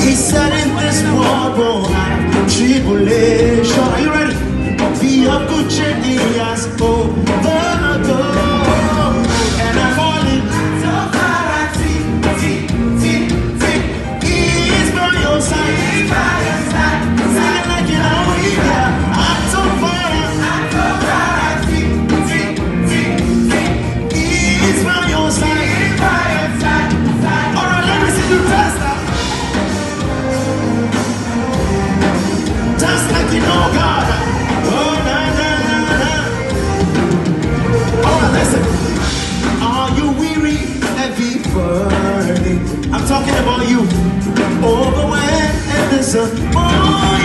He said in this world oh, will have tribulation. Are you ready? Be of good cheer, he has overcome. talking about you. Overwhelmed and there's a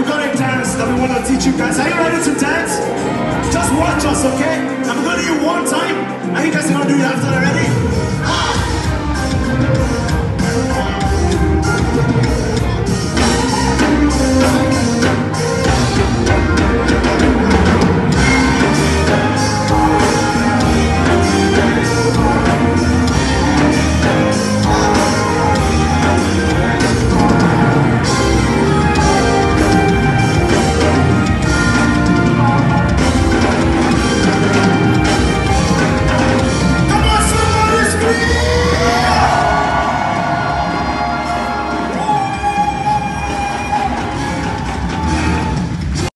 we're gonna dance that we wanna teach you guys. Are you ready to dance? Just watch us, okay? I'm gonna do it one time, and you guys are gonna do it after already.